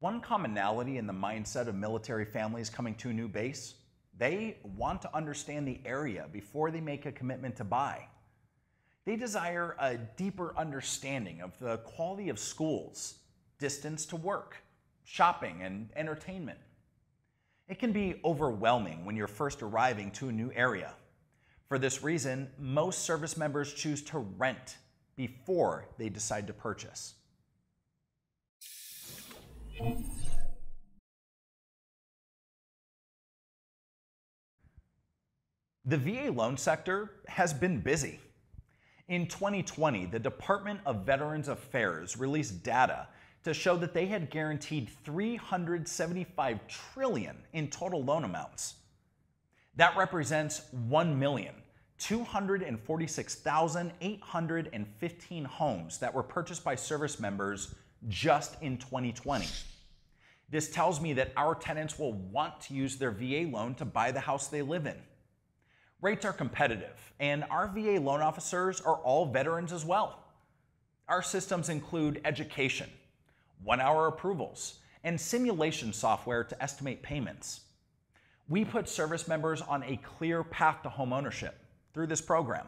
One commonality in the mindset of military families coming to a new base, they want to understand the area before they make a commitment to buy. They desire a deeper understanding of the quality of schools, distance to work, shopping, and entertainment. It can be overwhelming when you're first arriving to a new area. For this reason, most service members choose to rent before they decide to purchase. The VA loan sector has been busy. In 2020, the Department of Veterans Affairs released data to show that they had guaranteed 375 trillion in total loan amounts. That represents 1,246,815 homes that were purchased by service members just in 2020. This tells me that our tenants will want to use their VA loan to buy the house they live in. Rates are competitive, and our VA loan officers are all veterans as well. Our systems include education, one hour approvals, and simulation software to estimate payments. We put service members on a clear path to homeownership through this program.